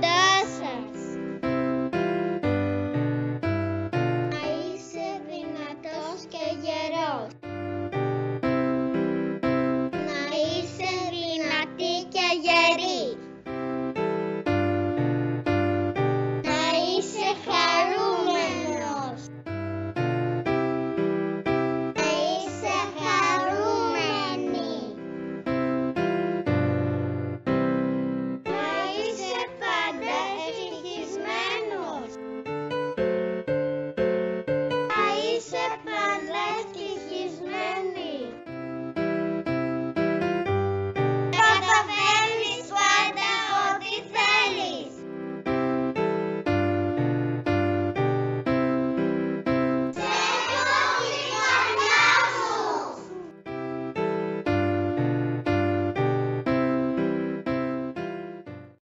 the